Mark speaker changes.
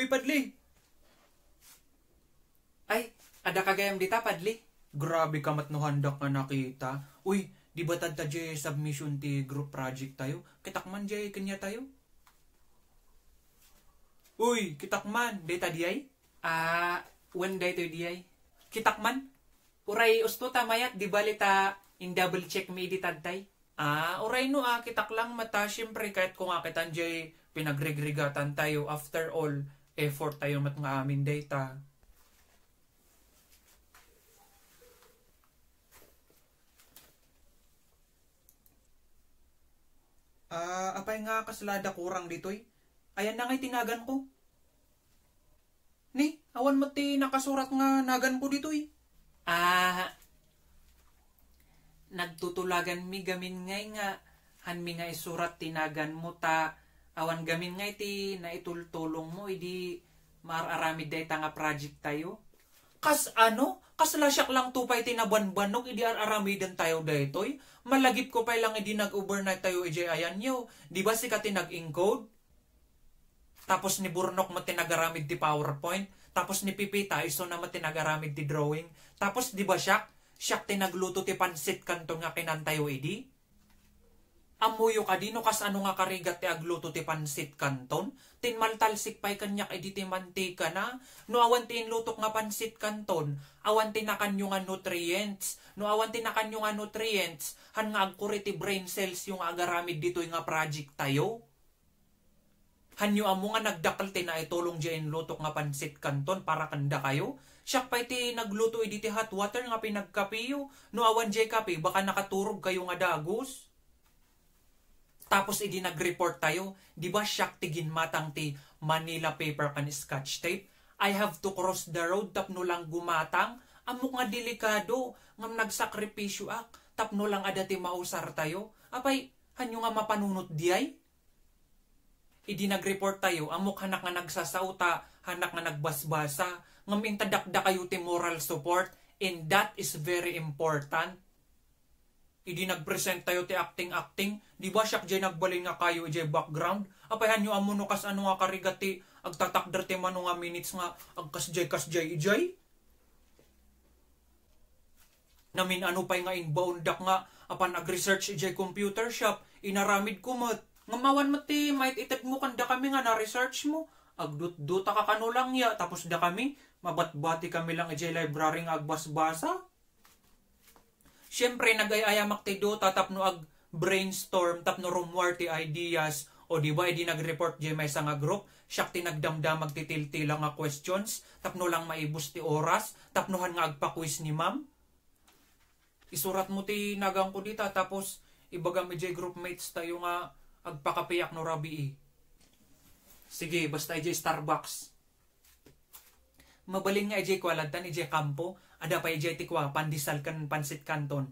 Speaker 1: Uy, Padli! Ay, ada kagayam dita, Padli. Grabe ka matnuhandak nga nakita. Uy, di ba tadta jay submission ti group project tayo? Kitakman jay kanya tayo? Uy, kitakman, data diay? Ah, when day to diay? Kitakman? Uray, usto tamayat, di balita in double check me di tadtay? Ah, uray no ah, kitak lang mata, syempre kahit kung akitan jay pinagregrigatan tayo after all, effort tayo mat nga amin data. Ah, apay nga kaslada kurang ditoy. Ayan na nga'y tinagan ko. Ni, awan mo ti nakasurat nga nagan ko ditoy. Ah, nagtutulagan mi gamin ngay nga han mi nga isurat tinagan mo ta awan gamin ngay ti na itultulong mo idi maararamid day ta nga project tayo. Kas ano? Kas lasyak lang tupay tinabanbanog idi araramidan tayo daytoy. Malagip ko pa lang idi nag-overnight tayo iji ayan yo. Di ba si kati nag-encode? Tapos ni Burnok mo tinagaramid ti PowerPoint. Tapos ni Pipita iso na mo tinagaramid ti drawing. Tapos di ba siyak? Siyak tinagluto ti pansit kanto nga kinantayo idi? Amuyo ka dino kas ano nga karigat ti agluto ti pansit kanton? Tinmaltalsik pa'y kanyak edi ti mantika na? No awan ti inlutok nga pansit kanton, awan ti nakanyo nga nutrients. No awan ti nakanyo nga nutrients, han nga agkuri ti brain cells yung agaramid dito nga project tayo. Hanyo amo nga nagdakal ti na itulong dyan lutok nga pansit kanton para kanda kayo. Siyak pa iti nagluto edi ti hot water nga pinagkapiyo. No awan jay kape, baka nakaturog kayo nga dagos. Tapos idi nag-report tayo, di ba siyak tigin matang ti Manila paper kan scotch tape? I have to cross the road tapno lang gumatang. Amok nga delikado, ngam nagsakripisyo ak, tapno lang ada ti mausar tayo. Apay, hanyo nga mapanunot diay? Idi nag-report tayo, amok hanak nga nagsasauta, hanak nga nagbasbasa, ngam intadakda kayo ti moral support, and that is very important idi nag-present tayo ti acting-acting, di ba siyak jay nagbalin nga kayo jay background? Apayan nyo amo no kas ano nga karigat ti agtatakder ti mano nga minutes nga agkas jay kas jay ijay? Namin ano pa'y nga inbound dak nga apan ag-research ijay computer shop, inaramid ko mat. Ngamawan mo ti might itek mo kanda kami nga na-research mo. Agdut-duta ka kano lang ya, tapos da kami, mabatbati kami lang ijay library nga agbas-basa. Siyempre, nag-ayamak ti do, tatapno ag brainstorm, tapno rumwar ti ideas, o di ba, edi nag-report di may nga group, siyak ti nagdamdam magtitiltila nga questions, tapno lang maibus ti oras, tapnohan nga agpa-quiz ni ma'am. Isurat mo ti nagang ko dita, tapos ibaga medyo group mates tayo nga agpakapiyak no rabi eh. Sige, basta ijay Starbucks. Mabaling nga ijay kwalatan, ijay kampo, ada pa ijay tikwa pandisal kan pansit kanton